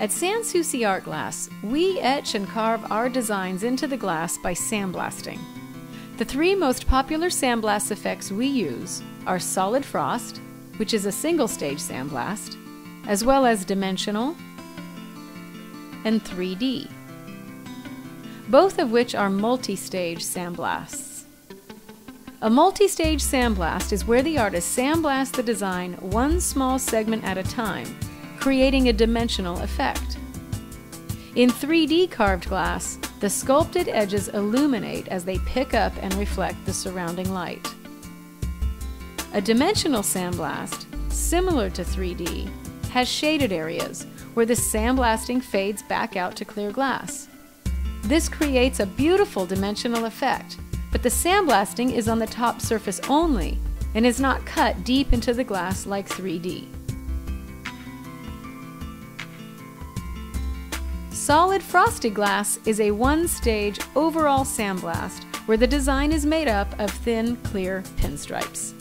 At Sans Soucie Art Glass, we etch and carve our designs into the glass by sandblasting. The three most popular sandblast effects we use are solid frost, which is a single stage sandblast, as well as dimensional and 3D, both of which are multi stage sandblasts. A multi stage sandblast is where the artist sandblasts the design one small segment at a time creating a dimensional effect. In 3D carved glass, the sculpted edges illuminate as they pick up and reflect the surrounding light. A dimensional sandblast, similar to 3D, has shaded areas where the sandblasting fades back out to clear glass. This creates a beautiful dimensional effect, but the sandblasting is on the top surface only and is not cut deep into the glass like 3D. Solid frosted glass is a one-stage overall sandblast where the design is made up of thin, clear pinstripes.